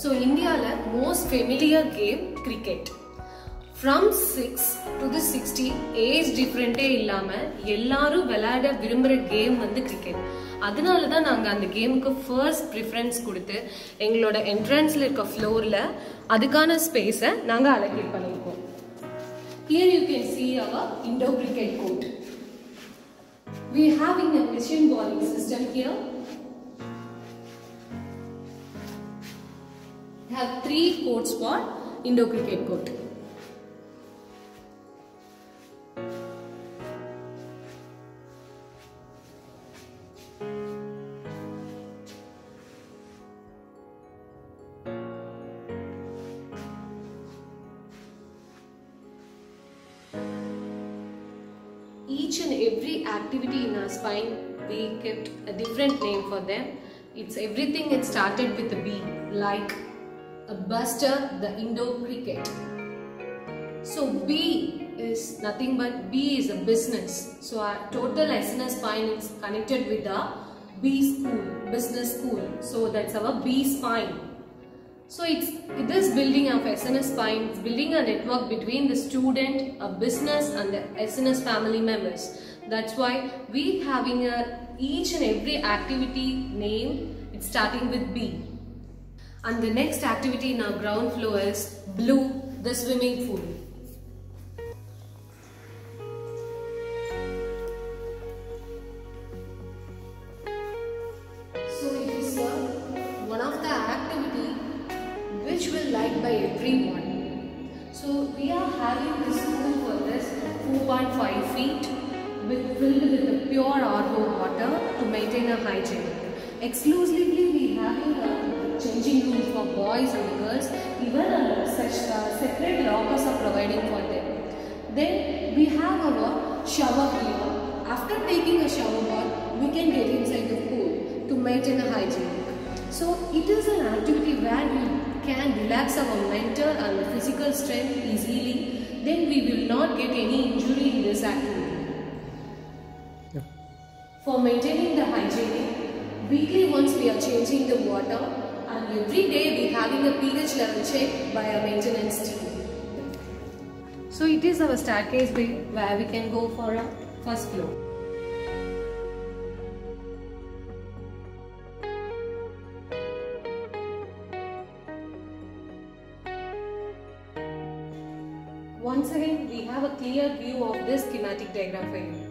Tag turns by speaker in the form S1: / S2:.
S1: So இந்தியாவில் most familiar game cricket from six to the sixty age டிஃப்ரெண்ட்டே இல்லாமல் எல்லாரும் விளையாட விரும்புகிற கேம் வந்து கிரிக்கெட் அதனால தான் நாங்கள் அந்த கேமுக்கு ஃபர்ஸ்ட் ப்ரிஃபரன்ஸ் கொடுத்து எங்களோட என்ட்ரன்ஸில் இருக்க ஃப்ளோரில் அதுக்கான ஸ்பேஸை நாங்கள் அலோகேட் பண்ணியிருக்கோம் here you can see our indoor cricket court We are having a machine bowling system here. We have three courts for indoor cricket court. each and every activity in our spine we kept a different name for them it's everything it started with a b like a buster the indoor cricket so b is nothing but b is a business so our total sns spine is connected with the b school business school so that's our b spine so it's this building of SNS Spine, it's building a network between the student, a business and the SNS family members. That's why we having a each and every activity name, it's starting with B. And the next activity in our ground floor is Blue, the swimming pool. So it is uh, one of the activity which will like by everyone. So we are having this pool for this 4.5 feet with filled with the pure water to maintain a hygiene. Exclusively we having a changing room for boys and girls. Even a such uh, separate lockers are providing for them. Then we have our shower here. After taking a shower bath, we can get inside the pool to maintain a hygiene. So it is an activity where we can relax our mental and physical strength easily. Then we will not get any injury in this activity.
S2: Yeah.
S1: For maintaining the hygiene, weekly once we are changing the water every day we having a pH level check by our maintenance team. So it is our staircase where we can go for a first floor. Once again, we have a clear view of this schematic diagram for you.